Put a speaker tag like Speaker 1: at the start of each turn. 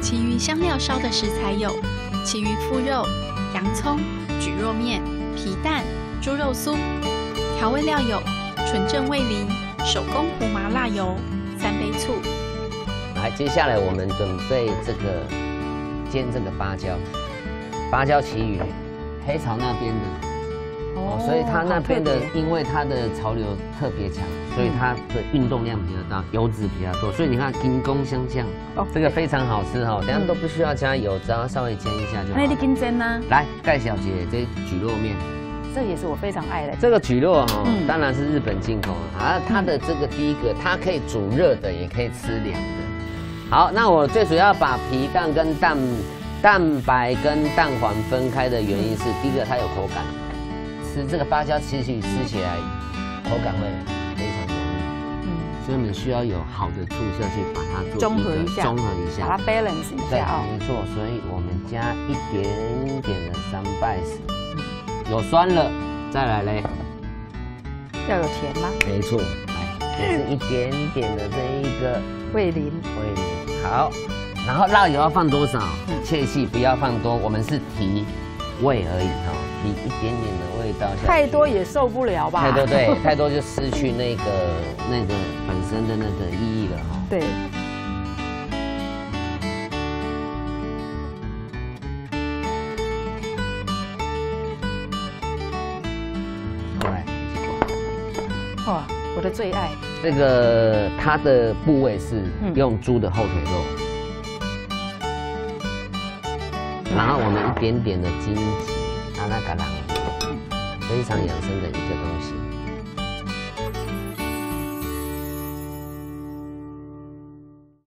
Speaker 1: 其余香料烧的食材有：其余腐肉、洋葱、蒟蒻面、皮蛋、猪肉酥。调味料有纯正味淋、手工胡麻辣油、三杯醋。
Speaker 2: 来，接下来我们准备这个煎这个芭蕉，芭蕉旗鱼，黑潮那边的哦，所以它那边的，因为它的潮流特别强，所以它的运动量比较大，油脂比较多，所以你看金工香酱，哦，这个非常好吃哈，等下都不需要加油，只要稍微煎一下就好。
Speaker 3: 那你金针呢？
Speaker 2: 来，盖小姐，这蒟蒻面，
Speaker 3: 这也是我非常爱的。
Speaker 2: 这个蒟蒻哈，当然是日本进口啊，它的这个第一个，它可以煮热的，也可以吃凉的。好，那我最主要把皮蛋跟蛋蛋白跟蛋黄分开的原因是，第一个它有口感。吃这个芭蕉其实吃起来口感会非常浓郁，嗯，所以我们需要有好的醋下去把它做
Speaker 3: 中和一下，
Speaker 2: 中和一下，
Speaker 3: 把它 balance 一下
Speaker 2: 啊，没错，所以我们加一点点的三拜斯，有酸了，再来嘞，
Speaker 3: 要有甜吗？
Speaker 2: 没错，来，就是一点点的这一个
Speaker 3: 味淋，
Speaker 2: 味淋，好，然后辣油要放多少？切记不要放多，我们是提味而已哈。提一点点的味道，
Speaker 3: 太多也受不了吧？
Speaker 2: 太多对，太多就失去那个那个本身的那个意义了哈。
Speaker 3: 对。哇，我的最爱。
Speaker 2: 这个它的部位是用猪的后腿肉，然后我们一点点的金桔。那个啦，非常养生的一个东西。